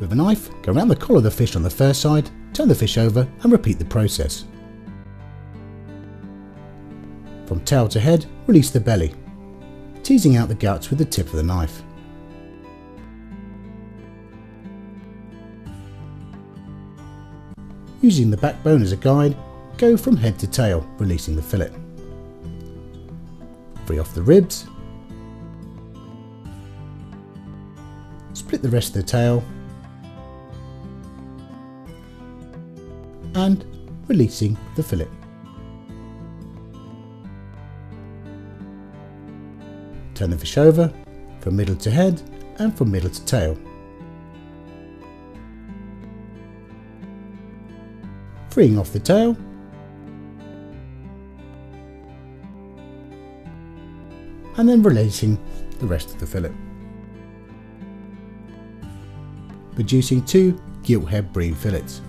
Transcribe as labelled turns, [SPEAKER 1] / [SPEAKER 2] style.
[SPEAKER 1] With a knife, go around the collar of the fish on the first side, turn the fish over and repeat the process. From tail to head, release the belly, teasing out the guts with the tip of the knife. Using the backbone as a guide, go from head to tail, releasing the fillet. Free off the ribs. Split the rest of the tail. And releasing the fillet. Turn the fish over from middle to head and from middle to tail. Freeing off the tail. And then releasing the rest of the fillet. Producing two gilt head bream fillets.